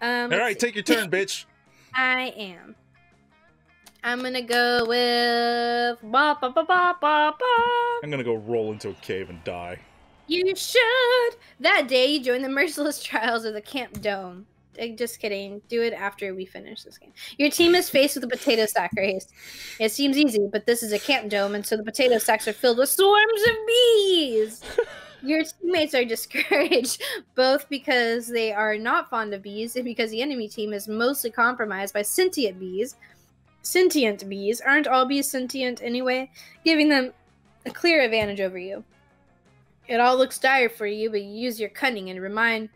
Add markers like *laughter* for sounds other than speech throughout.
Um, All right, see. take your turn, bitch. *laughs* I am. I'm gonna go with ba ba ba ba ba ba. I'm gonna go roll into a cave and die. You should. That day, you join the merciless trials of the Camp Dome. Uh, Just kidding. Do it after we finish this game. Your team is faced with a potato sack race. It seems easy, but this is a camp dome, and so the potato sacks are filled with swarms of bees. *laughs* Your teammates are discouraged, *laughs* both because they are not fond of bees and because the enemy team is mostly compromised by sentient bees. Sentient bees aren't all bees sentient anyway, giving them a clear advantage over you. It all looks dire for you, but you use your cunning and remind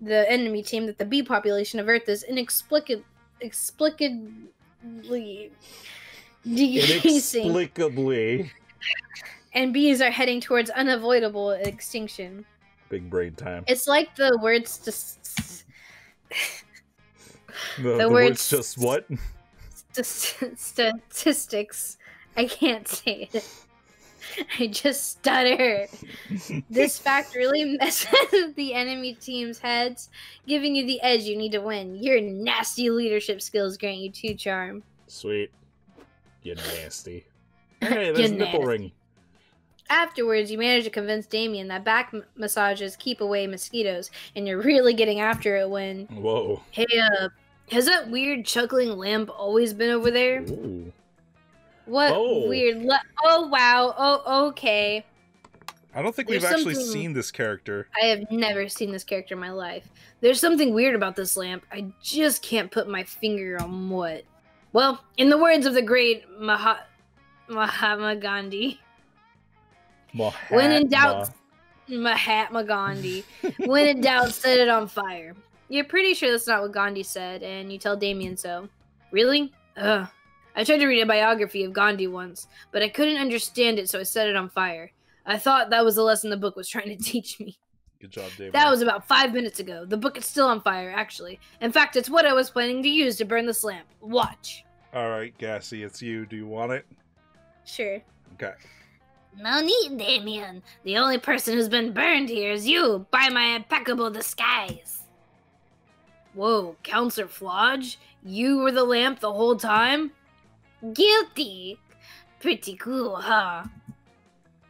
the enemy team that the bee population of Earth is inexplicably, inexplicably decreasing, Inexplicably. *laughs* and bees are heading towards unavoidable extinction. Big brain time. It's like the words just *laughs* The, the the words- just what? st- statistics. I can't say it. I just stutter. *laughs* This fact really messes with *laughs* the enemy team's heads, giving you the edge you need to win. Your nasty leadership skills grant you two charm. Sweet. You're nasty. Hey, there's a You nipple nasty. ring. Afterwards, you manage to convince Damien that back massages keep away mosquitoes, and you're really getting after it when, Whoa. hey, uh, has that weird chuckling lamp always been over there? Ooh. What Oh. weird? Oh wow. Oh okay. I don't think There's we've actually seen this character. I have never seen this character in my life. There's something weird about this lamp. I just can't put my finger on what. Well, in the words of the great Maha- Mahatma Gandhi, When in doubt- Mahatma Gandhi, when in doubt, set it on fire. You're pretty sure that's not what Gandhi said, and you tell Damien so. Really? Ugh. I tried to read a biography of Gandhi once, but I couldn't understand it, so I set it on fire. I thought that was the lesson the book was trying to *laughs* teach me. Good job, David. That was about five minutes ago. The book is still on fire, actually. In fact, it's what I was planning to use to burn this lamp. Watch. All right, Gassy, it's you. Do you want it? Sure. Okay. No need, Damien. The only person who's been burned here is you by my impeccable disguise. Whoa, Counselor Flodge? You were the lamp the whole time? Guilty. Pretty cool, huh?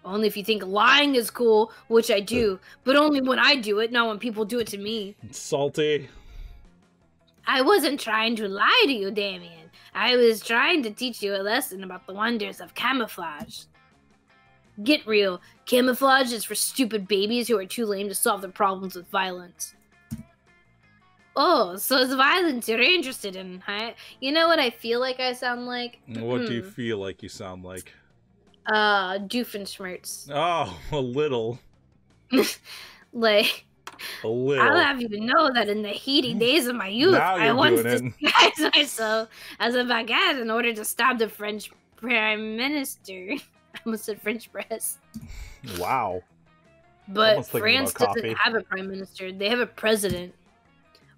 Only if you think lying is cool, which I do, but only when I do it, not when people do it to me. Salty. I wasn't trying to lie to you, Damien. I was trying to teach you a lesson about the wonders of camouflage. Get real. Camouflage is for stupid babies who are too lame to solve their problems with violence. Oh, so it's violence you're interested in, huh? You know what I feel like I sound like? What do you Hmm. feel like you sound like? Uh, Doofenshmirtz. Oh, *laughs* a little. *laughs* Like, A little. I'll have you know that in the heady *laughs* days of my youth, I once disguised myself as a baguette in order to stab the French prime minister. I *laughs* almost said French press. Wow. But France doesn't have a prime minister, they have a president.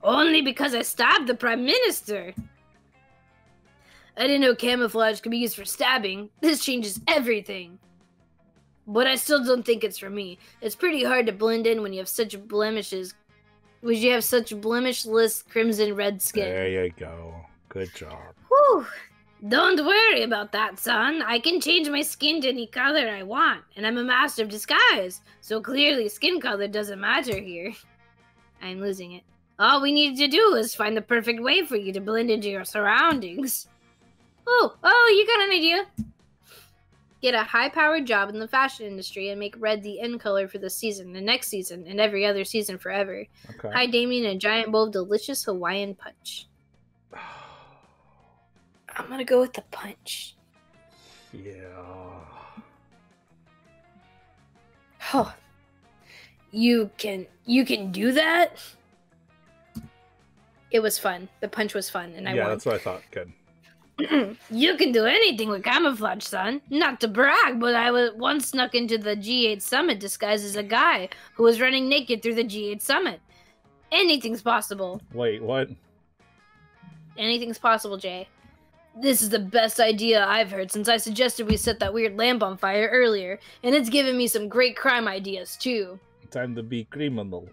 Only because I stabbed the prime minister. I didn't know camouflage could be used for stabbing. This changes everything. But I still don't think it's for me. It's pretty hard to blend in when you have such blemishes. Would you have such blemishless crimson red skin? There you go. Good job. Whew. Don't worry about that, son. I can change my skin to any color I want, and I'm a master of disguise. So clearly, skin color doesn't matter here. *laughs* I'm losing it. All we need to do is find the perfect way for you to blend into your surroundings. Oh, oh, you got an idea. Get a high powered job in the fashion industry and make red the end color for this season, the next season, and every other season forever. Okay. Hi, Damien, a giant bowl of delicious Hawaiian punch. I'm gonna go with the punch. yeah. Oh, you can you can do that. It was fun. The punch was fun, and I yeah, won. that's what I thought. Good. *clears throat* you can do anything with camouflage, son. Not to brag, but I was once snuck into the G8 summit disguised as a guy who was running naked through the G8 summit. Anything's possible. Wait, what? Anything's possible, Jay. This is the best idea I've heard since I suggested we set that weird lamp on fire earlier, and it's given me some great crime ideas too. Time to be criminal.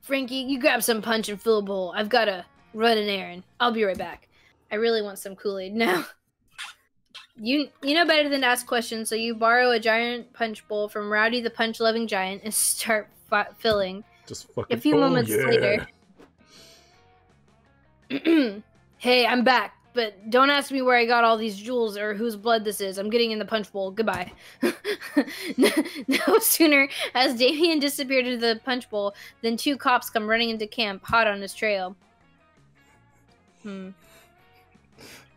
Frankie, you grab some punch and fill a bowl. I've got to run an errand. I'll be right back. I really want some Kool Aid now. *laughs* You you know better than to ask questions, so you borrow a giant punch bowl from Rowdy the punch loving giant and *laughs* start fi- filling. Just fucking. A few oh, moments yeah. later. *clears throat* hey, I'm back, but don't ask me where I got all these jewels or whose blood this is. I'm getting in the punch bowl. Goodbye. *laughs* no sooner has Damien disappeared into the punch bowl than two cops come running into camp, hot on his trail. Hmm.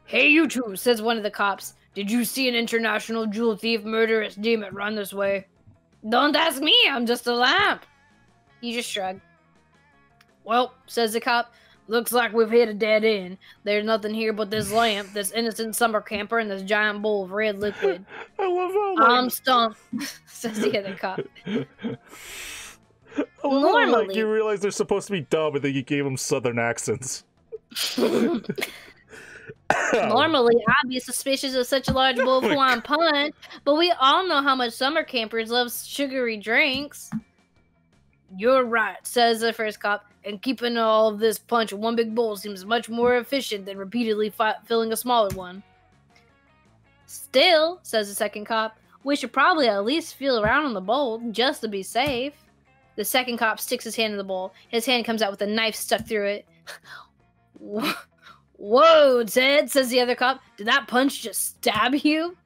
Hey, you two, says one of the cops. Did you see an international jewel thief murderous demon run this way? Don't ask me, I'm just a lamp. You just shrug. Well, says the cop, looks like we've hit a dead end. There's nothing here but this lamp, this innocent summer camper, and this giant bowl of red liquid. *laughs* I love how. Like, I'm stumped, *laughs* says the other cop. How, like, Normally- you realize they're supposed to be dumb, and then you gave them southern accents. *laughs* Normally, I'd be suspicious of such a large bowl of Oh Hawaiian punch, but we all know how much summer campers love sugary drinks. You're right, says the first cop, and keeping all of this punch in one big bowl seems much more efficient than repeatedly fi- filling a smaller one. Still, says the second cop, we should probably at least feel around in the bowl just to be safe. The second cop sticks his hand in the bowl. His hand comes out with a knife stuck through it. *laughs* Whoa, Ted, says the other cop. Did that punch just stab you?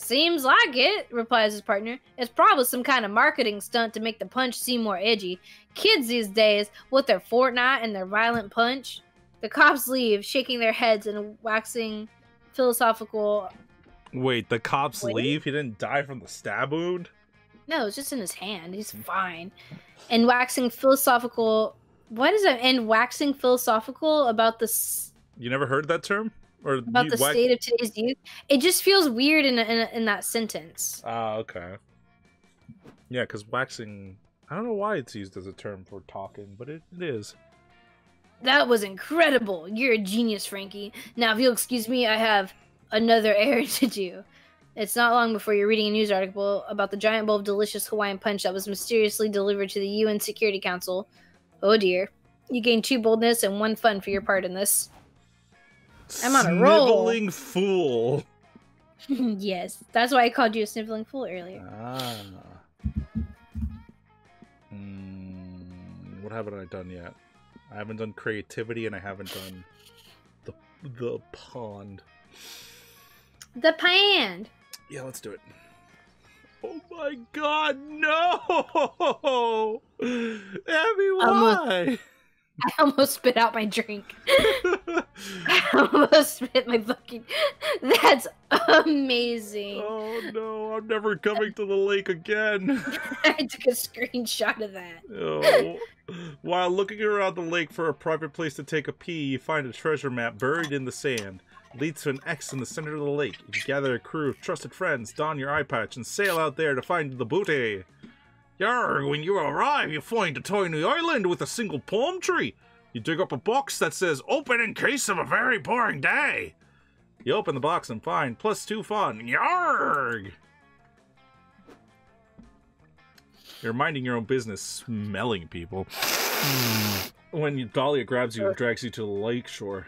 Seems like it, replies his partner. It's probably some kind of marketing stunt to make the punch seem more edgy. Kids these days, with their Fortnite and their violent punch. The cops leave, shaking their heads and waxing philosophical. Wait, the cops Wait. leave? He didn't die from the stab wound? No, it's just in his hand. He's fine. And waxing philosophical. What is that? And waxing philosophical about the s- You never heard that term? Or about the state of today's youth. It just feels weird in in, in that sentence. Ah, okay. Yeah, because waxing. I don't know why it's used as a term for talking, but it, it is. That was incredible. You're a genius, Frankie. Now, if you'll excuse me, I have another *laughs* errand to do. It's not long before you're reading a news article about the giant bowl of delicious Hawaiian punch that was mysteriously delivered to the UN Security Council. Oh dear. You gain two boldness and one fun for your part in this. I'm on a roll. Sniveling fool. *laughs* yes, that's why I called you a sniveling fool earlier. Ah. Hmm, what haven't I done yet? I haven't done creativity, and I haven't done the the pond. The pond. Yeah, let's do it. Oh my god, no! *laughs* Abby, Almost- why? *laughs* I almost spit out my drink. *laughs* I almost spit my fucking. That's amazing. oh no, I'm never coming to the lake again. *laughs* I took a screenshot of that. Oh. While looking around the lake for a private place to take a pee, you find a treasure map buried in the sand. It leads to an X in the center of the lake. You gather a crew of trusted friends, don your eye patch, and sail out there to find the booty. Yar, when you arrive, you find a tiny island with a single palm tree. You dig up a box that says, Open in case of a very boring day. You open the box and find plus two fun. Yarg! You're minding your own business, smelling people. *sighs* when Dahlia grabs you and drags you to the lake shore.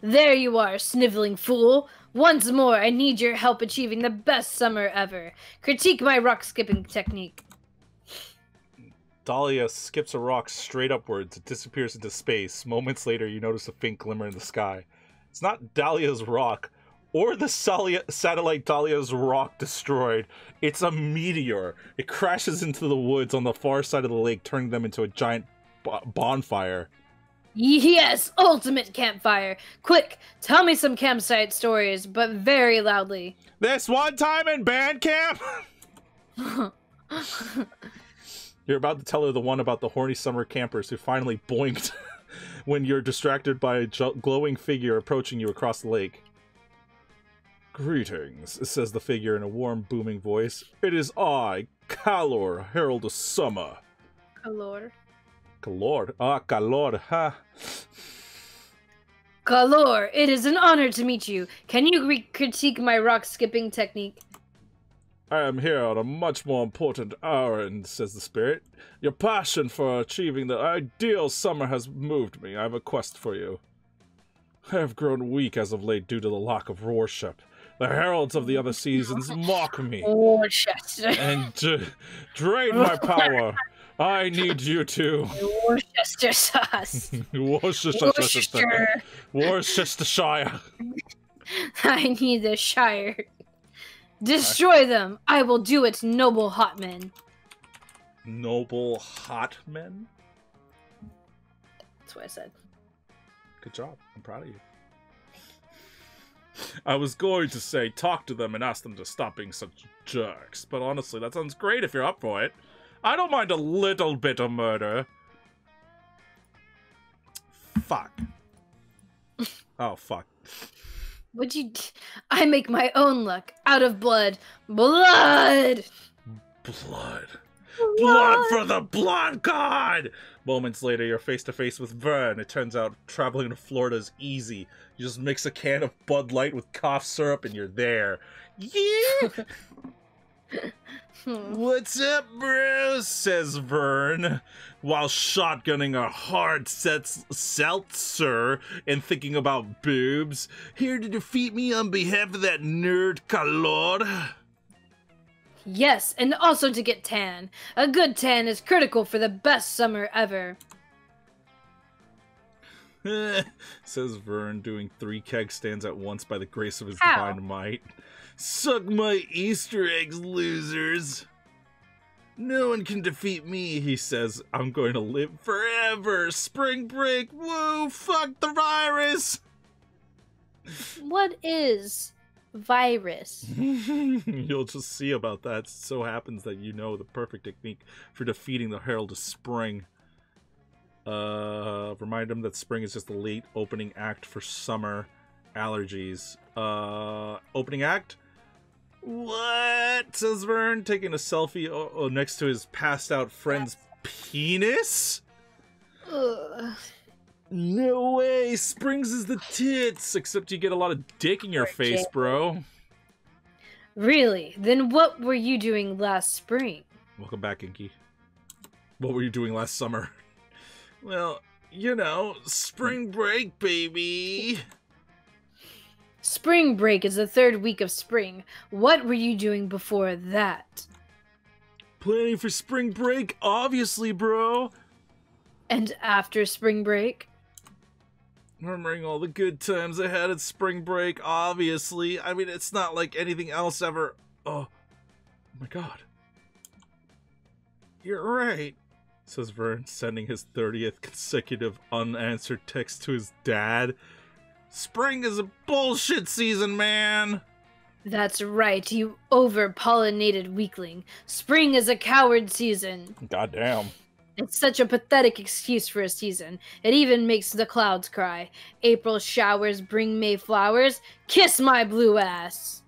There you are, sniveling fool. Once more, I need your help achieving the best summer ever. Critique my rock skipping technique. Dahlia skips a rock straight upwards. It disappears into space. Moments later, you notice a faint glimmer in the sky. It's not Dahlia's rock or the sali- satellite Dahlia's rock destroyed. It's a meteor. It crashes into the woods on the far side of the lake, turning them into a giant bo- bonfire. Yes, ultimate campfire. Quick, tell me some campsite stories, but very loudly. This one time in band camp! *laughs* You're about to tell her the one about the horny summer campers who finally boinked *laughs* when you're distracted by a glowing figure approaching you across the lake. Greetings, says the figure in a warm, booming voice. It is I, Calor, Herald of Summer. Calor. Calor? Ah, Calor, ha. Calor, it is an honor to meet you. Can you critique my rock skipping technique? I am here on a much more important errand, says the spirit. Your passion for achieving the ideal summer has moved me. I have a quest for you. I have grown weak as of late due to the lack of worship. The heralds of the other seasons mock me Worcester. and uh, drain *laughs* my power. I need you to. *laughs* Worcester sauce. *laughs* Worcestershire. Worcester. Worcestershire. *laughs* I need the Shire. Destroy them. I will do it, noble hotman. Noble hot men. That's what I said. Good job. I'm proud of you. I was going to say talk to them and ask them to stop being such jerks, but honestly, that sounds great if you're up for it. I don't mind a little bit of murder. Fuck. *laughs* Oh, fuck. Would you? d- I make my own luck out of blood. Blood. Blood. Blood for the blood god! Moments later, you're face to face with Vern. It turns out traveling to Florida is easy. You just mix a can of Bud Light with cough syrup and you're there. Yeah! *laughs* Hmm. What's up, bro? says Vern, while shotgunning a hard sets seltzer and thinking about boobs. Here to defeat me on behalf of that nerd Calor. Yes, and also to get tan. A good tan is critical for the best summer ever. *laughs* says Vern, doing three keg stands at once by the grace of his Ow. divine might. Suck my Easter eggs, losers. No one can defeat me, he says. I'm going to live forever. Spring break, woo, fuck the virus. What is virus? *laughs* You'll just see about that. It so happens that you know the perfect technique for defeating the Herald of Spring. Uh, remind him that spring is just the late opening act for summer allergies. Uh, opening act? What? Says Vern, taking a selfie oh, oh, next to his passed out friend's penis? Ugh. No way! Springs is the tits! Except you get a lot of dick in your face, bro. Really? Then what were you doing last spring? Welcome back, Inky. What were you doing last summer? *laughs* Well, you know, spring break, baby. Spring break is the third week of spring. What were you doing before that? Planning for spring break, obviously, bro. And after spring break? Remembering all the good times I had at spring break, obviously. I mean, it's not like anything else ever. Oh, oh my god. You're right, says Vern, sending his 30th consecutive unanswered text to his dad. Spring is a bullshit season, man. That's right, you over pollinated weakling. Spring is a coward season. Goddamn. It's such a pathetic excuse for a season. It even makes the clouds cry. April showers bring May flowers. Kiss my blue ass.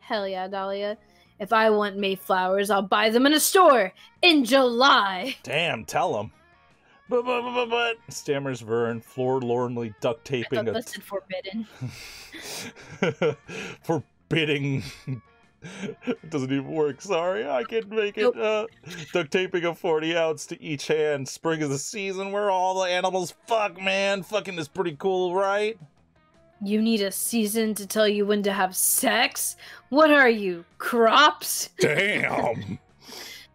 Hell yeah, Dahlia. If I want May flowers, I'll buy them in a store in July. Damn, tell him. But, but, but, but, stammers Vern, forlornly duct taping a forbidden. *laughs* forbidding. it doesn't even work. Sorry, I can't make it. Uh, duct taping a 40 ounce to each hand. Spring is the season where all the animals fuck, man. Fucking is pretty cool, right? You need a season to tell you when to have sex? What are you, crops? Damn.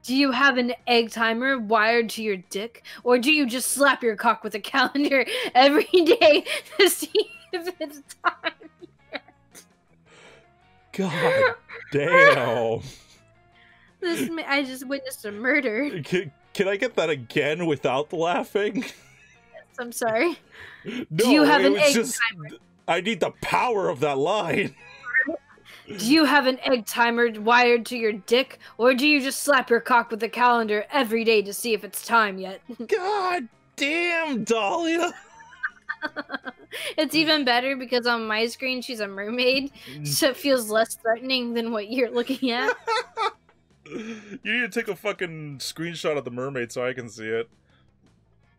Do you have an egg timer wired to your dick? Or do you just slap your cock with a calendar *laughs* every day to see if it's time? God *laughs* damn. This I just witnessed a murder. Can, can I get that again without the laughing? I'm sorry. No, you have an egg just. I need the power of that line. Do you have an egg timer wired to your dick? Or do you just slap your cock with a calendar every day to see if it's time yet? *laughs* God damn, Dahlia. *laughs* it's even better because on my screen she's a mermaid, mm. so it feels less threatening than what you're looking at. *laughs* you need to take a fucking screenshot of the mermaid so I can see it.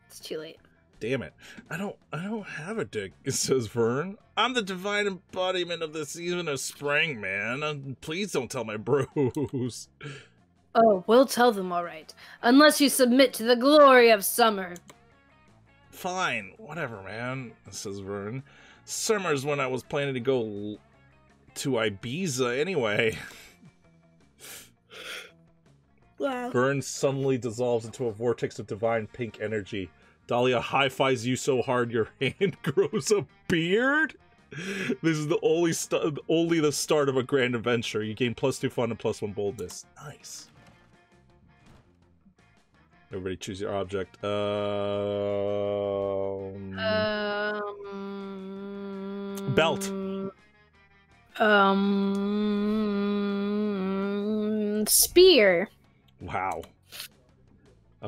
It's too late. Damn it. I don't I don't have a dick, *laughs* says Vern. I'm the divine embodiment of the season of spring, man. Uh, please don't tell my bros. Oh, we'll tell them all right. Unless you submit to the glory of summer. Fine, whatever, man, says Vern. Summer's when I was planning to go to Ibiza anyway. *laughs* Wow. Vern suddenly dissolves into a vortex of divine pink energy. Dahlia high fives you so hard your *laughs* hand grows a beard. This is the only st- only the start of a grand adventure. You gain plus two fun and plus one boldness. Nice. Everybody choose your object. Um, Um, Belt. Um, spear. wow.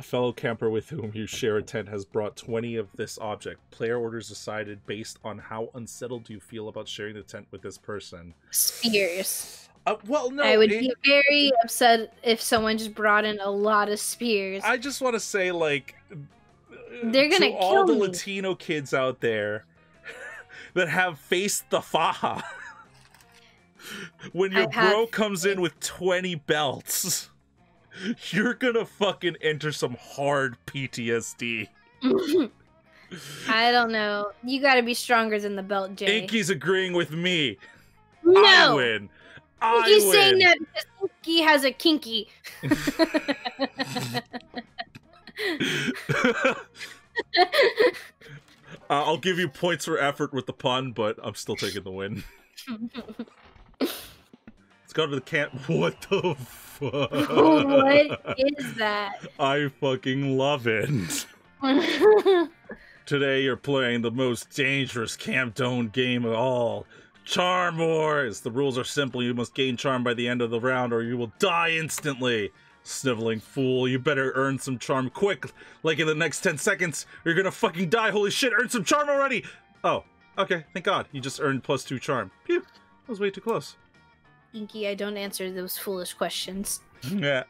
A fellow camper with whom you share a tent has brought 20 of this object. Player orders decided based on how unsettled you feel about sharing the tent with this person. Spears. Uh, well, no, I would it- be very upset if someone just brought in a lot of spears. I just want to say, like, They're gonna to all the me. Latino kids out there *laughs* that have faced the faja. *laughs* when your bro comes in with 20 belts, *laughs* *laughs* you're gonna fucking enter some hard PTSD. *laughs* I don't know. You got to be stronger than the belt, Jay. Inky's agreeing with me. I no, win. I he's win. saying that because Inky has a kinky. *laughs* Uh, I'll give you points for effort with the pun, but I'm still taking the win. Let's go to the camp. What the? What *laughs* is that? I fucking love it. *laughs* Today you're playing the most dangerous Camp Doan game of all. Charm Wars! The rules are simple. You must gain charm by the end of the round or you will die instantly. Sniveling fool, you better earn some charm quick, like in the next 10 seconds, or you're gonna fucking die. Holy shit, earn some charm already! Oh, okay, thank god. You just earned plus two charm. Phew, that was way too close. Inky, I don't answer those foolish questions. Yeah.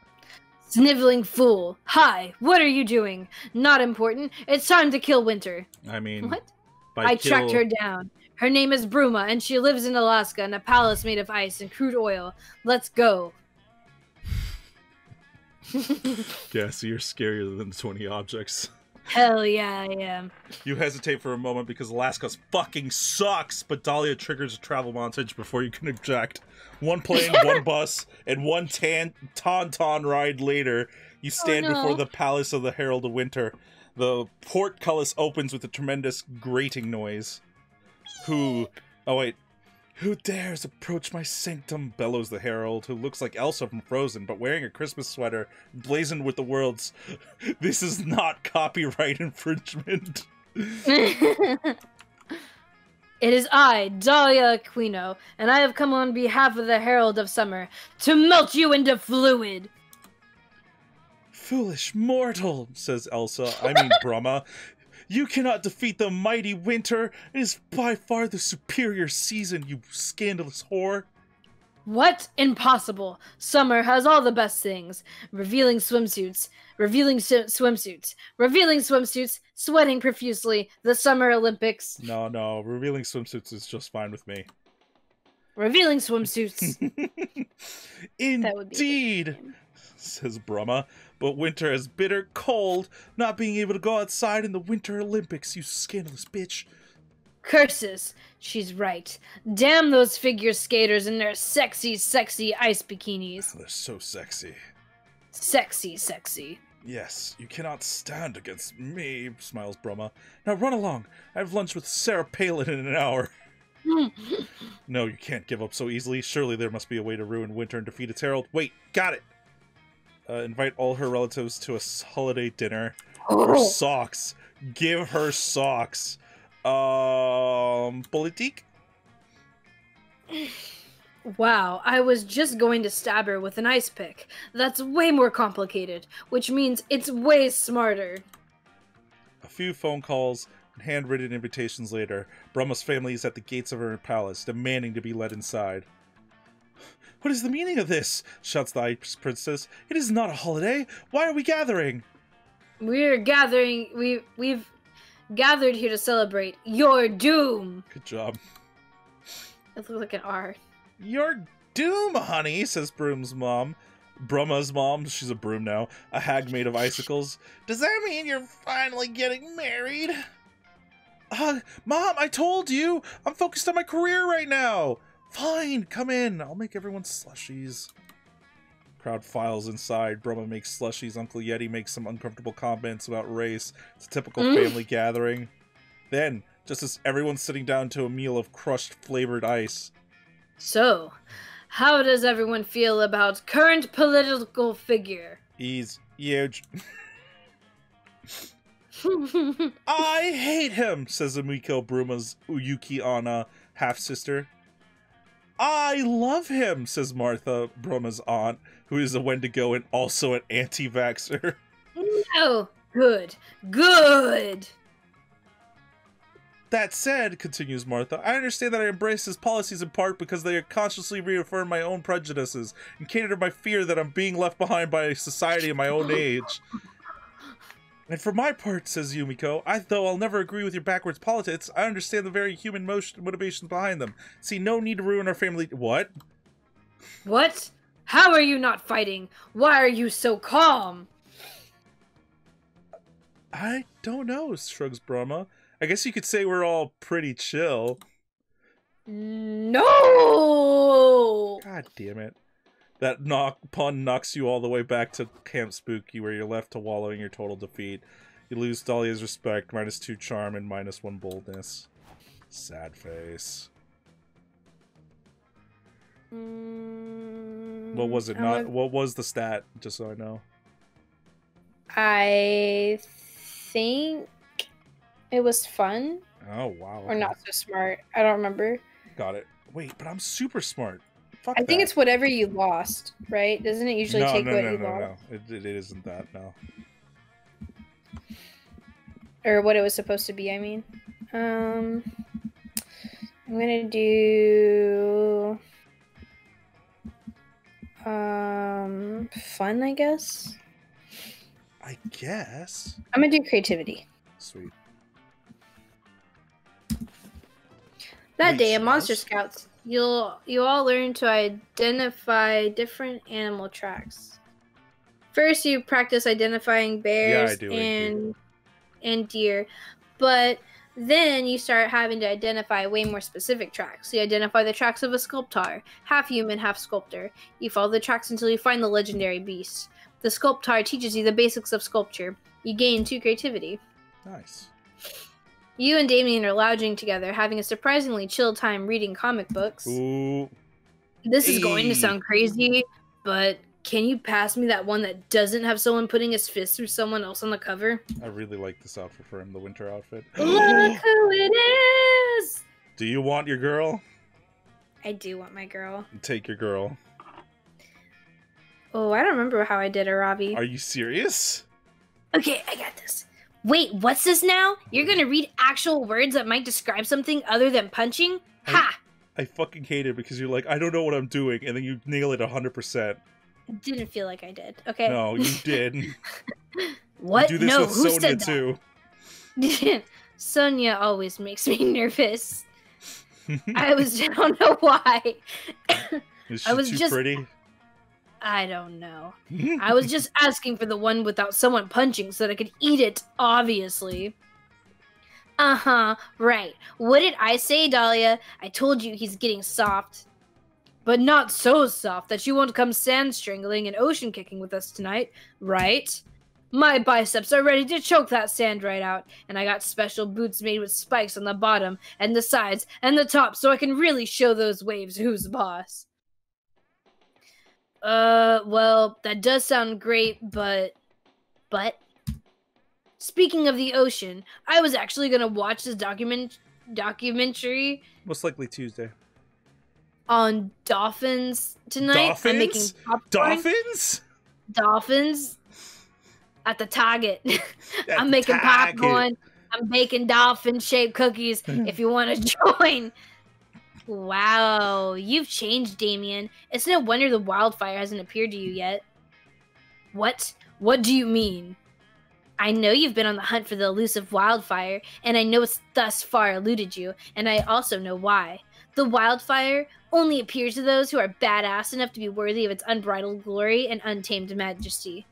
Sniveling fool. Hi, what are you doing? Not important. It's time to kill Winter. I mean, What? I tracked her down. Her name is Bruma, and she lives in Alaska in a palace made of ice and crude oil. Let's go. *laughs* Yeah, so you're scarier than the 20 objects. Hell yeah, I am. You hesitate for a moment because Alaska's fucking sucks, but Dahlia triggers a travel montage before you can eject. One plane, *laughs* one bus, and one tan- tauntaun ride later, you oh, stand no. before the Palace of the Herald of Winter. The portcullis opens with a tremendous grating noise. Who. Oh, wait. Who dares approach my sanctum? bellows the herald, who looks like Elsa from Frozen, but wearing a Christmas sweater blazoned with the words, *laughs* This is not copyright infringement. *laughs* it is I, Dahlia Aquino, and I have come on behalf of the Herald of Summer to melt you into fluid. Foolish mortal, says Elsa, I mean *laughs* Brahma. You cannot defeat the mighty winter. It is by far the superior season, you scandalous whore. What? Impossible. Summer has all the best things. Revealing swimsuits, revealing sw- swimsuits, revealing swimsuits, sweating profusely, the Summer Olympics, No, no, revealing swimsuits is just fine with me. revealing swimsuits. *laughs* That would be Indeed, says Brahma. But winter is bitter cold, not being able to go outside in the Winter Olympics, you scandalous bitch. Curses. She's right. Damn those figure skaters in their sexy, sexy ice bikinis. *sighs* They're so sexy. Sexy, sexy. Yes, you cannot stand against me, smiles Brahma. Now run along. I have lunch with Sarah Palin in an hour. *laughs* *laughs* No, you can't give up so easily. Surely there must be a way to ruin winter and defeat its herald. Wait, got it! Uh, invite all her relatives to a holiday dinner. For Oh, socks. Give her socks. Um, politique? wow, I was just going to stab her with an ice pick. That's way more complicated, which means it's way smarter. A few phone calls and handwritten invitations later, Brahma's family is at the gates of her palace, demanding to be let inside. What is the meaning of this? shouts the ice princess. It is not a holiday. Why are we gathering? We're gathering. We we've gathered here to celebrate your doom. Good job. It looks like an R. Your doom, honey, says Broom's mom. Bruma's mom, she's a broom now, a hag made of icicles. Does that mean you're finally getting married? Uh, mom, I told you! I'm focused on my career right now! Fine, come in. I'll make everyone slushies. Crowd files inside. Bruma makes slushies. Uncle Yeti makes some uncomfortable comments about race. It's a typical Mm. family gathering. Then, just as everyone's sitting down to a meal of crushed flavored ice, So, how does everyone feel about current political figure? he's huge. *laughs* I hate him, says Yumiko Bruma's yuki-onna half sister. I love him, says Martha, Bruma's aunt, who is a Wendigo and also an anti vaxxer. *laughs* oh, good, good. That said, continues Martha, I understand that I embrace his policies in part because they consciously reaffirm my own prejudices and cater to my fear that I'm being left behind by a society of my own *laughs* age. And for my part, says Yumiko, I though I'll never agree with your backwards politics, I understand the very human motion, motivations behind them. See no need to ruin our family. What? What? How are you not fighting? Why are you so calm? I don't know, shrugs Brahma. I guess you could say we're all pretty chill. No! God damn it. That knock pun knocks you all the way back to Camp Spooky, where you're left to wallow in your total defeat. You lose Dahlia's respect, minus two charm, and minus one boldness. Sad face. What was it? Mm, Not what was the stat? Just so I know. I think it was fun Oh wow. or not so smart. I don't remember. Got it. Wait, but I'm super smart. Fuck I think that. it's whatever you lost, right? Doesn't it usually no, take no, what no, you no, lost? no. It, it, it isn't that. No. Or what it was supposed to be, I mean. Um I'm gonna do um fun, I guess. I guess. I'm gonna do creativity. Sweet. That Wait, day in Monster Scouts, you'll you all learn to identify different animal tracks. First, you practice identifying bears do. and and deer, but then you start having to identify way more specific tracks. You identify the tracks of a sculptor, half human, half sculptor. You follow the tracks until you find the legendary beast. The sculptor teaches you the basics of sculpture. You gain two creativity. Nice. You and Damien are lounging together, having a surprisingly chill time reading comic books. Ooh. This is going to sound crazy, but can you pass me that one that doesn't have someone putting his fist through someone else on the cover? I really like this outfit for him, the winter outfit. *gasps* Look who it is! Do you want your girl? I do want my girl. Take your girl. Oh, I don't remember how I did it, Robbie. Are you serious? Okay, I got this. Wait, what's this now? You're gonna read actual words that might describe something other than punching? Ha! I fucking hate it because you're like, I don't know what I'm doing, and then you nail it 100%. Didn't feel like I did. Okay. No, you *laughs* did. *laughs* what? You do this no, with who Sonya said that? too. *laughs* Sonia always makes me nervous. I was I don't know why. Is I was just- pretty? I don't know. *laughs* I was just asking for the one without someone punching so that I could eat it, obviously. Uh huh, right. What did I say, Dahlia? I told you he's getting soft. But not so soft that you won't come sand strangling and ocean kicking with us tonight, right? My biceps are ready to choke that sand right out, and I got special boots made with spikes on the bottom and the sides and the top so I can really show those waves who's boss. Uh, well, that does sound great, but. But. Speaking of the ocean, I was actually gonna watch this document documentary Most likely Tuesday. on dolphins tonight. I'm making Dolphins? popcorn. Dolphins? dolphins at the Target. *laughs* I'm making Target. popcorn. I'm baking dolphin shaped cookies *laughs* if you want to *laughs* join. Wow, you've changed, Damien. It's no wonder the wildfire hasn't appeared to you yet. What? What do you mean? I know you've been on the hunt for the elusive wildfire, and I know it's thus far eluded you, and I also know why. The wildfire only appears to those who are badass enough to be worthy of its unbridled glory and untamed majesty.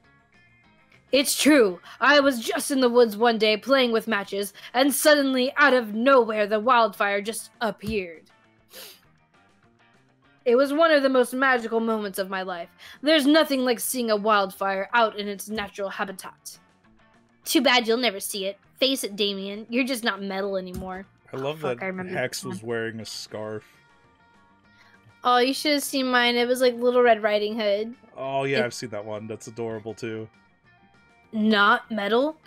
It's true. I was just in the woods one day playing with matches, and suddenly, out of nowhere, the wildfire just appeared. It was one of the most magical moments of my life. There's nothing like seeing a wildfire out in its natural habitat. Too bad you'll never see it. Face it, Damien. You're just not metal anymore. I love Oh, that I remember Hex was wearing a scarf. Oh, you should have seen mine. It was like Little Red Riding Hood. Oh yeah, It- I've seen that one. That's adorable too. Not metal?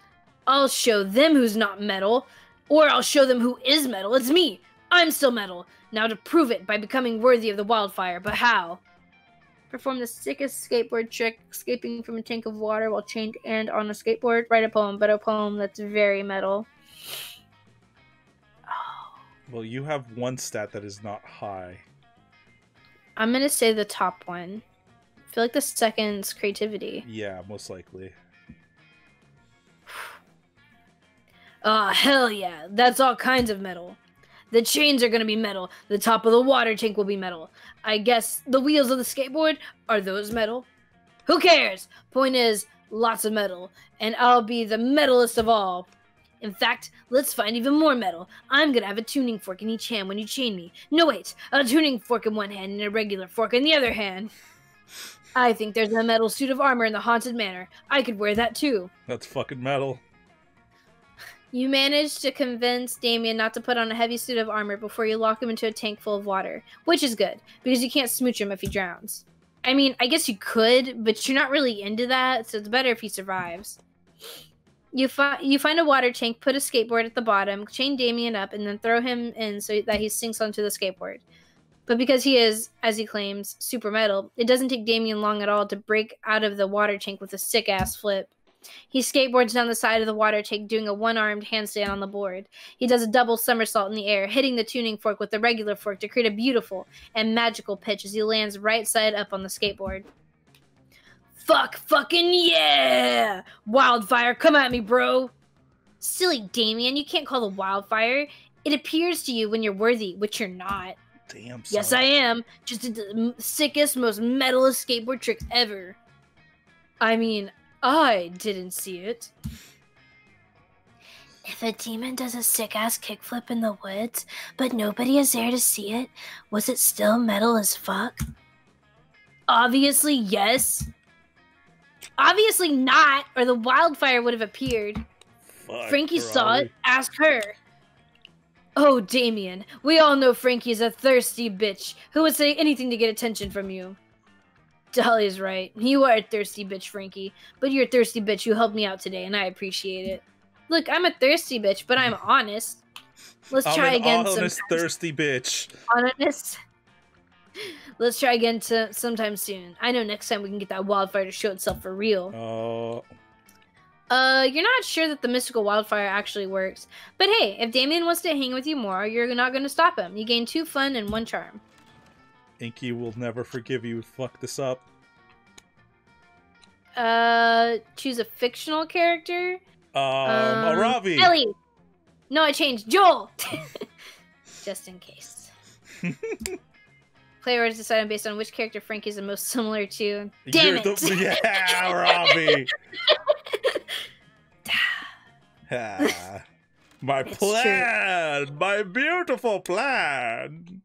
I'll show them who's not metal. Or I'll show them who is metal. It's me. I'm still metal. Now to prove it by becoming worthy of the wildfire. But how? Perform the sickest skateboard trick, escaping from a tank of water while chained and on a skateboard. Write a poem, but a poem that's very metal. Well, you have one stat that is not high. I'm gonna say the top one. I feel like the second's creativity. Yeah, most likely. *sighs* Ah, hell yeah. That's all kinds of metal. The chains are gonna be metal. The top of the water tank will be metal. I guess the wheels of the skateboard are those metal? Who cares? Point is, lots of metal. And I'll be the metalist of all. In fact, let's find even more metal. I'm gonna have a tuning fork in each hand when you chain me. No, wait, a tuning fork in one hand and a regular fork in the other hand. I think there's a metal suit of armor in the haunted manor. I could wear that too. That's fucking metal. You manage to convince Damien not to put on a heavy suit of armor before you lock him into a tank full of water, which is good because you can't smooch him if he drowns. I mean, I guess you could, but you're not really into that, so it's better if he survives. You find you find a water tank, put a skateboard at the bottom, chain Damien up, and then throw him in so that he sinks onto the skateboard. But because he is, as he claims, super metal, it doesn't take Damien long at all to break out of the water tank with a sick ass flip. He skateboards down the side of the water tank, doing a one armed handstand on the board. He does a double somersault in the air, hitting the tuning fork with the regular fork to create a beautiful and magical pitch as he lands right side up on the skateboard. Fuck fucking yeah! Wildfire, come at me, bro! Silly Damien, you can't call the wildfire. It appears to you when you're worthy, which you're not. Damn. Yes. I am. Just did the sickest, most metalist skateboard trick ever. I mean, I didn't see it. If a demon does a sick ass kickflip in the woods, but nobody is there to see it, was it still metal as fuck? Obviously, yes. Obviously not, or the wildfire would have appeared. Fuck, Frankie saw it. Ask her. Oh, Damien, we all know Frankie's a thirsty bitch who would say anything to get attention from you. Dolly's right. You are a thirsty bitch, Frankie. But you're a thirsty bitch You helped me out today, and I appreciate it. Look, I'm a thirsty bitch, but I'm honest. Let's I'm try again honest, sometime. thirsty bitch. honest. Let's try again to sometime soon. I know next time we can get that wildfire to show itself for real. Oh, Uh, you're not sure that the mystical wildfire actually works. But hey, if Damien wants to hang with you more, you're not going to stop him. You gain two fun and one charm. Inky will never forgive you. Fuck this up. Uh, choose a fictional character. Um, Aravi. Ellie. No, I changed. Joel. *laughs* Just in case. *laughs* Player is decided based on which character Frank is the most similar to. Damn You're it! The, *laughs* yeah, Robbie. Ah, my It's true. plan. My beautiful plan.